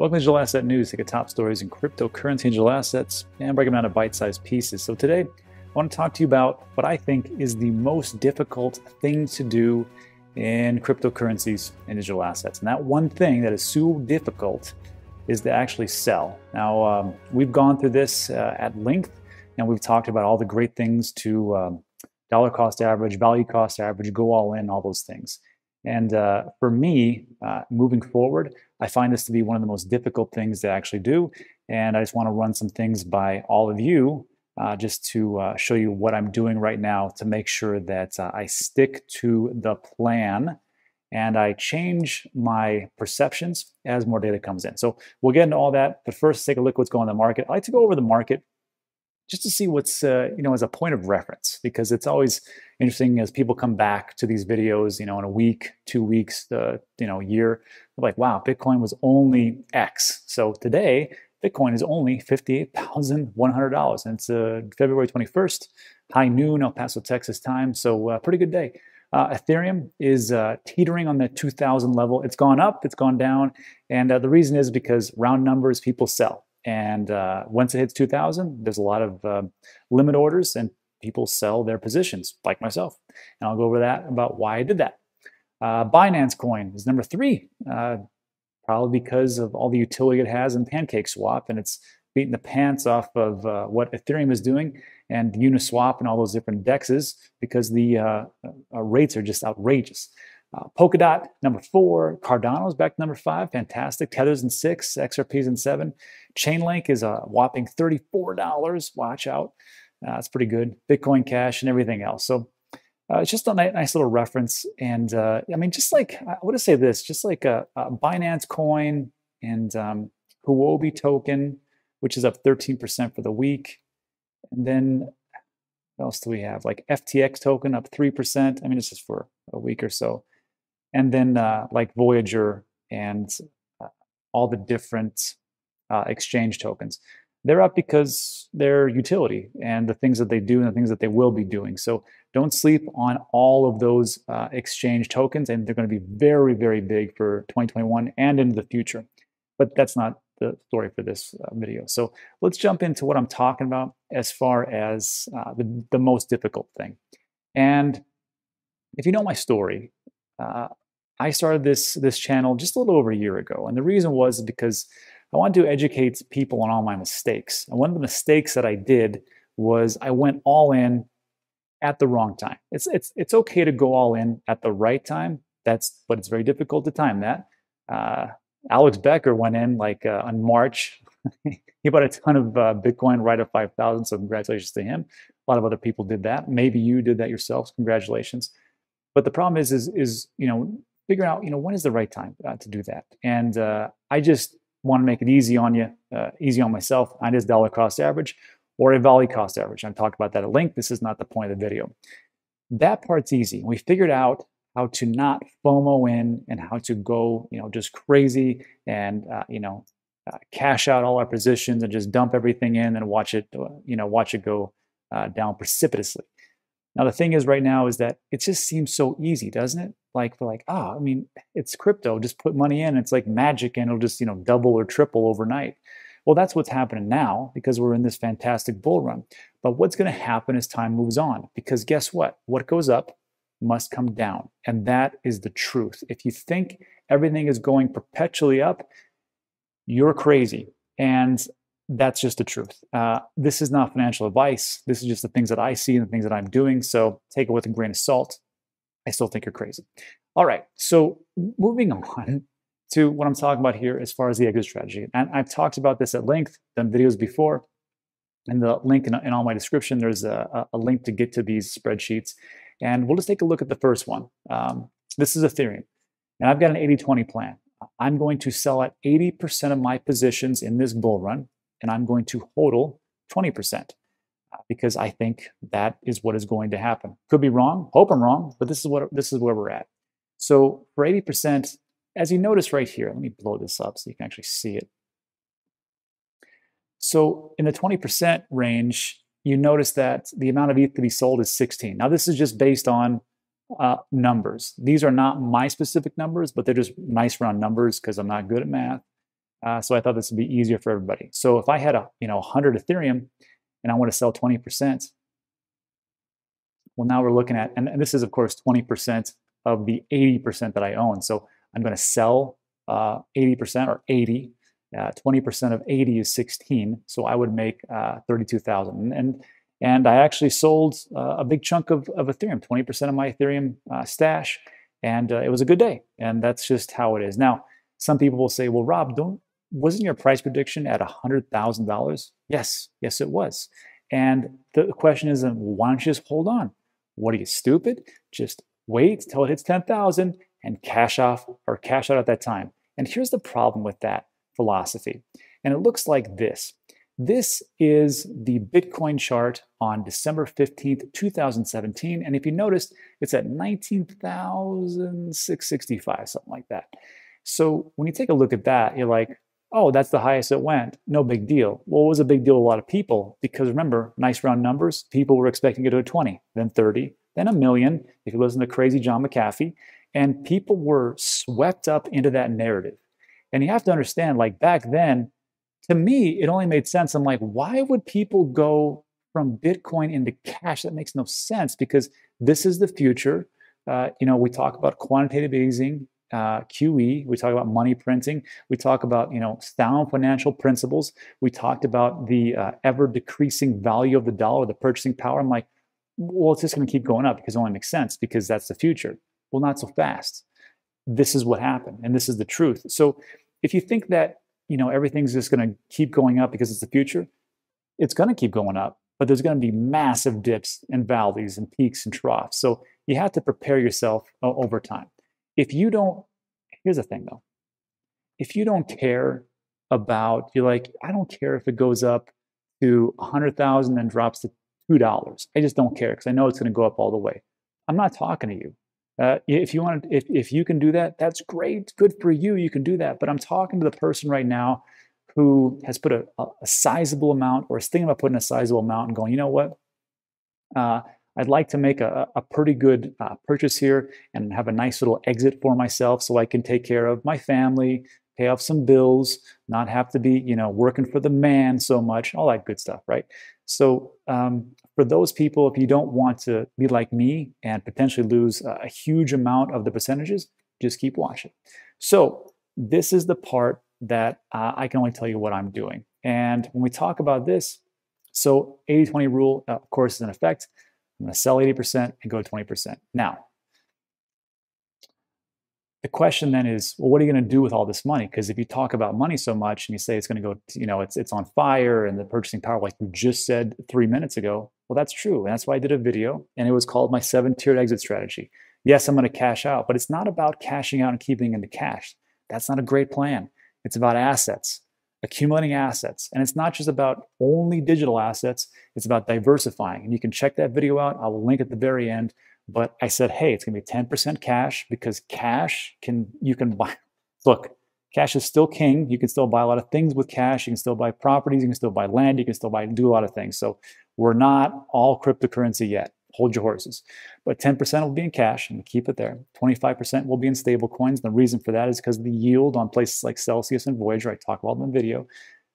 Welcome to Digital Asset News. Take a top stories in cryptocurrency and digital assets and break them down to bite-sized pieces. So today, I want to talk to you about what I think is the most difficult thing to do in cryptocurrencies and digital assets. And that one thing that is so difficult is to actually sell. Now, um, we've gone through this uh, at length, and we've talked about all the great things to um, dollar cost average, value cost average, go all in, all those things. And uh, for me, uh, moving forward, I find this to be one of the most difficult things to actually do. And I just want to run some things by all of you uh, just to uh, show you what I'm doing right now to make sure that uh, I stick to the plan and I change my perceptions as more data comes in. So we'll get into all that. But first, take a look at what's going on in the market. I like to go over the market just to see what's uh, you know as a point of reference because it's always interesting as people come back to these videos you know in a week two weeks uh, you know year like wow bitcoin was only x so today bitcoin is only $58100 and it's uh, february 21st high noon el paso texas time so uh, pretty good day uh, Ethereum is uh, teetering on the 2000 level. It's gone up, it's gone down. And the reason is because round numbers, people sell. And uh, once it hits 2000, there's a lot of uh, limit orders and people sell their positions, like myself. And I'll go over that about why I did that. Uh, Binance Coin is number three, uh, probably because of all the utility it has in Pancake Swap, and it's beating the pants off of uh, what Ethereum is doing and Uniswap and all those different dexes because the uh, rates are just outrageous. Uh, Polkadot, number four. Cardano's back to number five. Fantastic. Tether's in six. XRP's in seven. Chainlink is a whopping $34. Watch out. Uh, that's pretty good. Bitcoin Cash and everything else. So uh, it's just a nice little reference. And uh, I mean, just like, I to say this, just like a, a Binance coin and um, Huobi token, which is up 13% for the week. And then what else do we have? Like FTX token up 3%. I mean, it's just for a week or so and then uh, like Voyager and uh, all the different uh, exchange tokens. They're up because their utility and the things that they do and the things that they will be doing. So don't sleep on all of those uh, exchange tokens, and they're going to be very, very big for 2021 and into the future. But that's not the story for this uh, video. So let's jump into what I'm talking about as far as uh, the, the most difficult thing. And if you know my story, uh, I started this this channel just a little over a year ago, and the reason was because I wanted to educate people on all my mistakes. And one of the mistakes that I did was I went all in at the wrong time. It's it's it's okay to go all in at the right time. That's but it's very difficult to time that. Uh, Alex Becker went in like uh, on March. he bought a ton of uh, Bitcoin right at five thousand. So congratulations to him. A lot of other people did that. Maybe you did that yourselves. Congratulations. But the problem is, is, is you know, figuring out, you know, when is the right time uh, to do that. And uh, I just want to make it easy on you, uh, easy on myself. I just dollar cost average or a value cost average. I'm talking about that at length. This is not the point of the video. That part's easy. We figured out how to not FOMO in and how to go, you know, just crazy and, uh, you know, uh, cash out all our positions and just dump everything in and watch it, uh, you know, watch it go down precipitously. Now the thing is right now is that it just seems so easy, doesn't it? Like we're like, ah, oh, I mean, it's crypto. Just put money in. It's like magic, and it'll just you know double or triple overnight. Well, that's what's happening now because we're in this fantastic bull run. But what's going to happen as time moves on? Because guess what? What goes up must come down, and that is the truth. If you think everything is going perpetually up, you're crazy. And that's just the truth. Uh, this is not financial advice. This is just the things that I see and the things that I'm doing. So take it with a grain of salt. I still think you're crazy. All right. So moving on to what I'm talking about here as far as the exit strategy. And I've talked about this at length, done videos before. In the link in, in all my description, there's a, a, link to get to these spreadsheets. And we'll just take a look at the first one. Um, this is Ethereum. And I've got an 80 20 plan. I'm going to sell at 80% of my positions in this bull run and I'm going to hodl 20% uh, because I think that is what is going to happen. Could be wrong, hope I'm wrong, but this is what this is where we're at. So for 80%, as you notice right here, let me blow this up so you can actually see it. So in the 20% range, you notice that the amount of ETH to be sold is 16. Now this is just based on uh, numbers. These are not my specific numbers, but they're just nice round numbers because I'm not good at math. Uh, so I thought this would be easier for everybody. So if I had a you know 100 Ethereum and I want to sell 20%, well now we're looking at, and this is of course 20% of the 80% that I own. So I'm going to sell uh, 80% or 80. 20% uh, of 80 is 16. So I would make uh, 32,000. And and I actually sold uh, a big chunk of, of Ethereum, 20% of my Ethereum uh, stash, and uh, it was a good day. And that's just how it is. Now, some people will say, "Well, Rob, don't wasn't your price prediction at $100,000?" Yes, yes, it was. And the question is, why don't you just hold on? What are you stupid? Just wait till it hits 10,000 and cash off or cash out at that time. And here's the problem with that philosophy. And it looks like this. This is the Bitcoin chart on December 15th, 2017. And if you noticed, it's at 19,665, something like that. So when you take a look at that, you're like, oh, that's the highest it went. No big deal. Well, it was a big deal to a lot of people because remember, nice round numbers, people were expecting it to 20, then 30, then a million, if you listen to crazy John McAfee. And people were swept up into that narrative. And you have to understand, like back then, to me, it only made sense. I'm like, why would people go from Bitcoin into cash? That makes no sense because this is the future. Uh, you know, we talk about quantitative easing, uh, QE. We talk about money printing. We talk about you know sound financial principles. We talked about the uh, ever decreasing value of the dollar, the purchasing power. I'm like, well, it's just going to keep going up because it only makes sense because that's the future. Well, not so fast. This is what happened, and this is the truth. So, if you think that you know, everything's just going to keep going up because it's the future, it's going to keep going up, but there's going to be massive dips and valleys and peaks and troughs. So you have to prepare yourself uh, over time. If you don't, here's the thing though, if you don't care about, you're like, I don't care if it goes up to 100,000 and drops to $2. I just don't care because I know it's going to go up all the way. I'm not talking to you. Uh, if you want, if if you can do that, that's great. Good for you. You can do that. But I'm talking to the person right now who has put a, a, a sizable amount or is thinking about putting a sizable amount and going, you know what? Uh, I'd like to make a, a pretty good uh, purchase here and have a nice little exit for myself so I can take care of my family, pay off some bills, not have to be, you know, working for the man so much, all that good stuff, right? So um, for those people, if you don't want to be like me and potentially lose a huge amount of the percentages, just keep watching. So this is the part that uh, I can only tell you what I'm doing. And when we talk about this, so 80-20 rule, uh, of course, is in effect. I'm going to sell 80% and go 20%. Now, the question then is, well, what are you going to do with all this money? Because if you talk about money so much and you say it's going to go, you know, it's it's on fire and the purchasing power, like you just said three minutes ago, well, that's true. And that's why I did a video and it was called my seven tiered exit strategy. Yes, I'm going to cash out, but it's not about cashing out and keeping in the cash. That's not a great plan. It's about assets, accumulating assets. And it's not just about only digital assets, it's about diversifying. And you can check that video out. I will link at the very end but I said, hey, it's going to be 10% cash because cash can, you can buy, look, cash is still king. You can still buy a lot of things with cash. You can still buy properties. You can still buy land. You can still buy, do a lot of things. So we're not all cryptocurrency yet. Hold your horses. But 10% will be in cash and keep it there. 25% will be in stable coins. The reason for that is because the yield on places like Celsius and Voyager, I talk about in the video,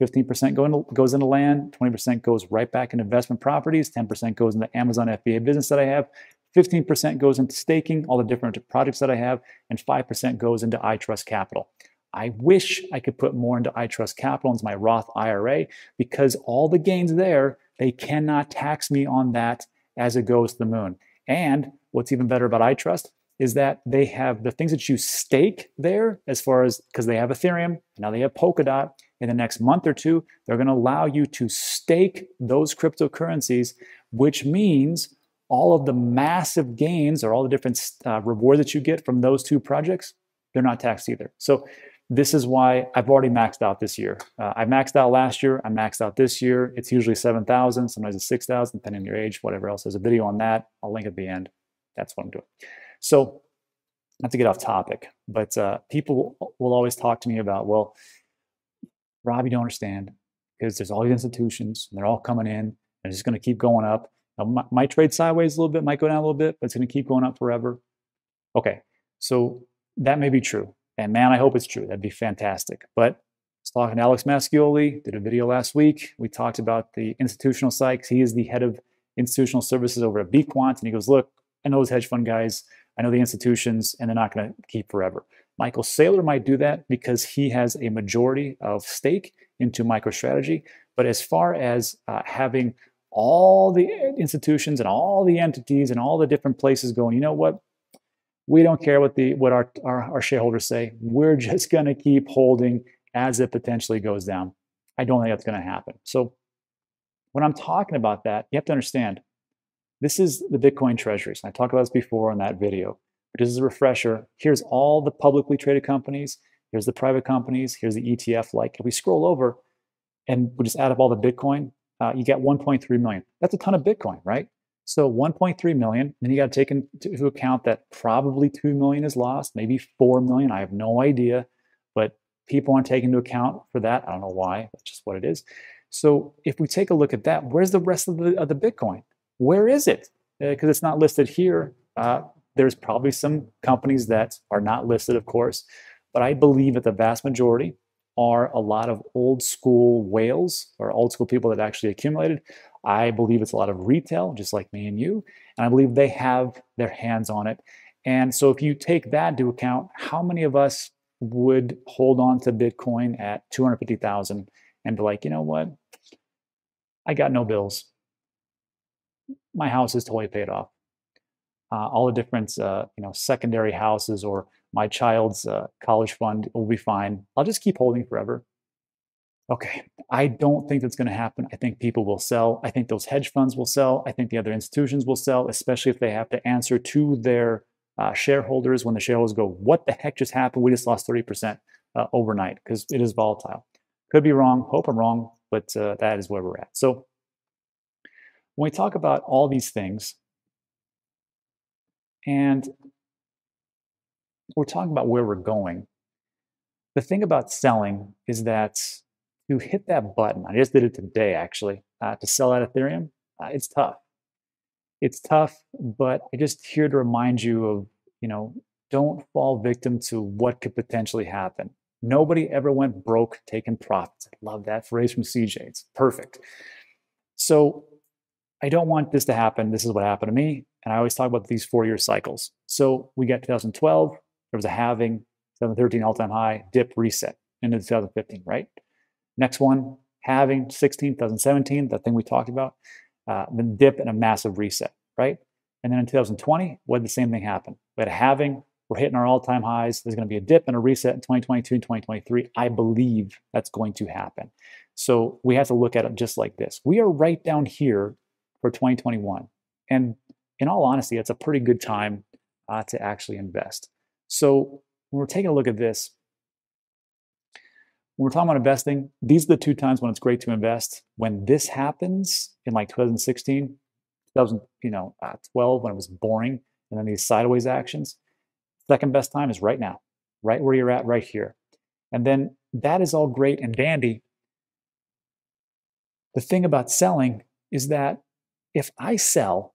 15% go into, goes into land, 20% goes right back into investment properties, 10% goes into Amazon FBA business that I have, 15% goes into staking, all the different projects that I have, and 5% goes into iTrust Capital. I wish I could put more into iTrust Capital into my Roth IRA because all the gains there, they cannot tax me on that as it goes to the moon. And what's even better about iTrust is that they have the things that you stake there, as far as because they have Ethereum, now they have Polkadot. In the next month or two, they're going to allow you to stake those cryptocurrencies, which means all of the massive gains or all the different uh, rewards that you get from those two projects, they're not taxed either. So this is why I've already maxed out this year. Uh, I maxed out last year. I maxed out this year. It's usually 7,000. Sometimes it's 6,000, depending on your age, whatever else. There's a video on that. I'll link at the end. That's what I'm doing. So not to get off topic, but uh, people will always talk to me about, well, Rob, you don't understand because there's all these institutions and they're all coming in and it's just going to keep going up. Now, might trade sideways a little bit, might go down a little bit, but it's going to keep going up forever. Okay, so that may be true. And man, I hope it's true. That'd be fantastic. But was talking to Alex Mascioli, did a video last week. We talked about the institutional side he is the head of institutional services over at Bequant. And he goes, Look, I know those hedge fund guys, I know the institutions, and they're not going to keep forever. Michael Saylor might do that because he has a majority of stake into MicroStrategy. But as far as uh, having all the institutions and all the entities and all the different places going, you know what? We don't care what the what our, our, our shareholders say. We're just going to keep holding as it potentially goes down. I don't think that's going to happen. So when I'm talking about that, you have to understand this is the Bitcoin treasuries. I talked about this before in that video. But as a refresher, here's all the publicly traded companies, here's the private companies, here's the ETF. Like if we scroll over and we just add up all the Bitcoin, uh, you get 1.3 million. That's a ton of Bitcoin, right? So 1.3 million, then you got to take into account that probably 2 million is lost, maybe 4 million. I have no idea, but people aren't taking into account for that. I don't know why. That's just what it is. So if we take a look at that, where's the rest of the, of the Bitcoin? Where is it? Because uh, it's not listed here. Uh, there's probably some companies that are not listed, of course, but I believe that the vast majority are a lot of old school whales or old school people that actually accumulated. I believe it's a lot of retail, just like me and you. And I believe they have their hands on it. And so if you take that into account, how many of us would hold on to Bitcoin at 250,000 and be like, you know what? I got no bills. My house is totally paid off. Uh, all the different, uh, you know, secondary houses or my child's uh, college fund will be fine. I'll just keep holding forever. Okay, I don't think that's going to happen. I think people will sell. I think those hedge funds will sell. I think the other institutions will sell, especially if they have to answer to their uh, shareholders when the shareholders go, What the heck just happened? We just lost 30% uh, overnight because it is volatile. Could be wrong. Hope I'm wrong, but uh, that is where we're at. So when we talk about all these things, and we're talking about where we're going. The thing about selling is that to hit that button, I just did it today actually, uh, to sell out Ethereum, uh, it's tough. It's tough, but I just here to remind you of, you know, don't fall victim to what could potentially happen. Nobody ever went broke taking profits. I love that phrase from CJ. It's perfect. So I don't want this to happen. This is what happened to me. And I always talk about these four year cycles. So we get 2012, there was a halving, 2013 all time high, dip, reset into 2015, right? Next one, halving, 16, 2017, that thing we talked about, uh, then dip and a massive reset, right? And then in 2020, what the same thing happen? We had a halving, we're hitting our all time highs. There's going to be a dip and a reset in 2022 and 2023. I believe that's going to happen. So we have to look at it just like this. We are right down here for 2021. And in all honesty, it's a pretty good time uh, to actually invest. So when we're taking a look at this, when we're talking about investing, these are the two times when it's great to invest. When this happens in like 2016, 2000, you know, uh, 12 when it was boring, and then these sideways actions, second best time is right now, right where you're at, right here. And then that is all great and dandy. The thing about selling is that if I sell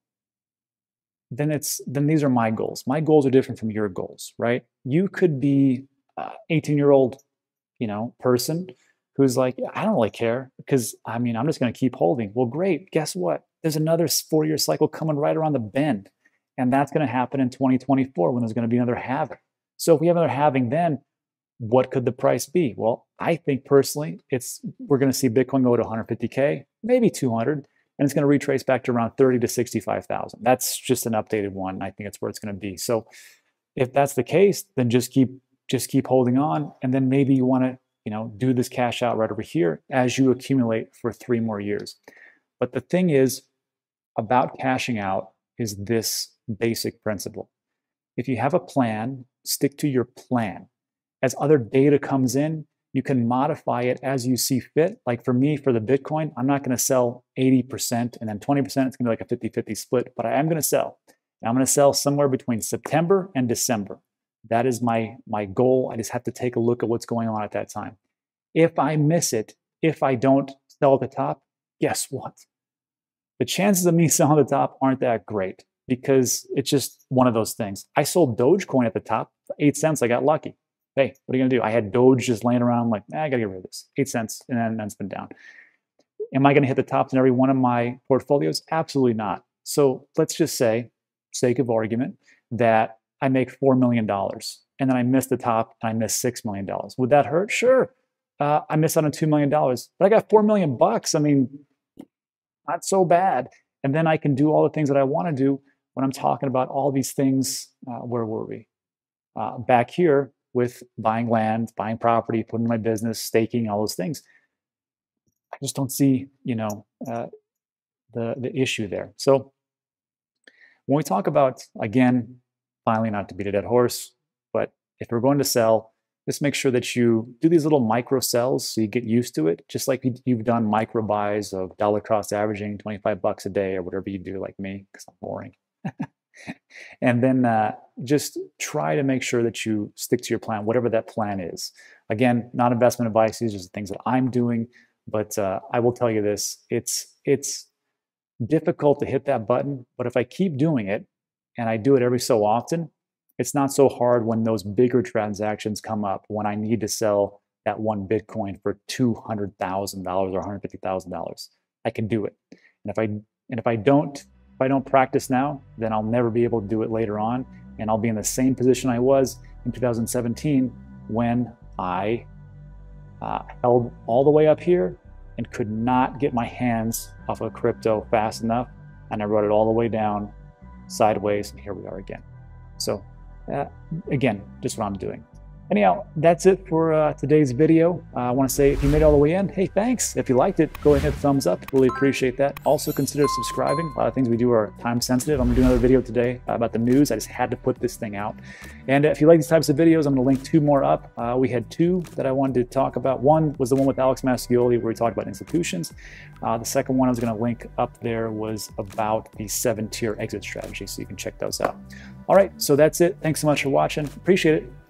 then it's then these are my goals. My goals are different from your goals, right? You could be uh, 18 year old, you know, person who's like, I don't really care because I mean, I'm just going to keep holding. Well, great. Guess what? There's another four year cycle coming right around the bend. And that's going to happen in 2024 when there's going to be another halving. So if we have another halving then, what could the price be? Well, I think personally, it's we're going to see Bitcoin go to 150k, maybe 200, and it's going to retrace back to around 30 to 65,000. That's just an updated one. I think it's where it's going to be. So if that's the case, then just keep just keep holding on and then maybe you want to, you know, do this cash out right over here as you accumulate for 3 more years. But the thing is about cashing out is this basic principle. If you have a plan, stick to your plan. As other data comes in, you can modify it as you see fit. Like for me, for the Bitcoin, I'm not going to sell 80% and then 20%, it's going to be like a 50 50 split, but I am going to sell. And I'm going to sell somewhere between September and December. That is my, my goal. I just have to take a look at what's going on at that time. If I miss it, if I don't sell at the top, guess what? The chances of me selling at the top aren't that great because it's just one of those things. I sold Dogecoin at the top for eight cents. I got lucky. Hey, what are you gonna do? I had Doge just laying around, like, I gotta get rid of this. Eight cents, and then it's been down. Am I gonna hit the tops in every one of my portfolios? Absolutely not. So let's just say, sake of argument, that I make $4 million and then I miss the top and I miss $6 million. Would that hurt? Sure. Uh, I miss out on $2 million, but I got 4 million bucks. I mean, not so bad. And then I can do all the things that I want to do when I'm talking about all these things. Uh, where were we? Uh, back here with buying land, buying property, putting my business, staking, all those things. I just don't see, you know, uh, the the issue there. So when we talk about again, finally, not to beat a dead horse, but if we're going to sell, just make sure that you do these little micro sells so you get used to it, just like you've done micro buys of dollar cost averaging 25 bucks a day or whatever you do, like me, because I'm boring. and then uh, just try to make sure that you stick to your plan, whatever that plan is. Again, not investment advice; these are the things that I'm doing. But uh, I will tell you this: it's it's difficult to hit that button, but if I keep doing it and I do it every so often, it's not so hard when those bigger transactions come up when I need to sell that one Bitcoin for two hundred thousand dollars or one hundred fifty thousand dollars. I can do it, and if I and if I don't if I don't practice now, then I'll never be able to do it later on, and I'll be in the same position I was in 2017 when I uh, held all the way up here and could not get my hands off of crypto fast enough. And I wrote it all the way down sideways, and here we are again. So, uh, again, just what I'm doing. Anyhow, that's it for uh, today's video. Uh, I want to say if you made it all the way in, hey, thanks. If you liked it, go ahead and thumbs up. Really appreciate that. Also consider subscribing. A lot of things we do are time sensitive. I'm going to do another video today about the news. I just had to put this thing out. And if you like these types of videos, I'm going to link two more up. Uh, we had two that I wanted to talk about. One was the one with Alex Mascioli where we talked about institutions. Uh, the second one I was going to link up there was about the seven tier exit strategy. So you can check those out. All right, so that's it. Thanks so much for watching. Appreciate it.